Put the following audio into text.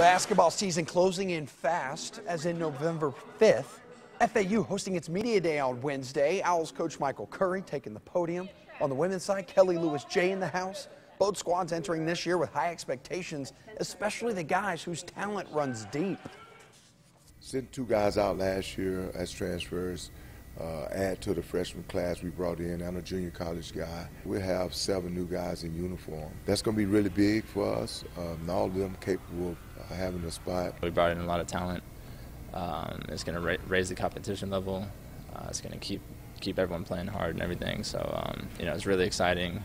Basketball season closing in fast, as in November 5th. FAU hosting its media day on Wednesday. Owls coach Michael Curry taking the podium. On the women's side, Kellie Lewis-Jay in the house. Both squads entering this year with high expectations, especially the guys whose talent runs deep. Sent two guys out last year as transfers. Uh, add to the freshman class we brought in and a junior college guy. We have seven new guys in uniform. That's going to be really big for us. Um, all of them capable of having a spot. We brought in a lot of talent. Um, it's going to ra raise the competition level. Uh, it's going to keep keep everyone playing hard and everything. So um, you know, it's really exciting.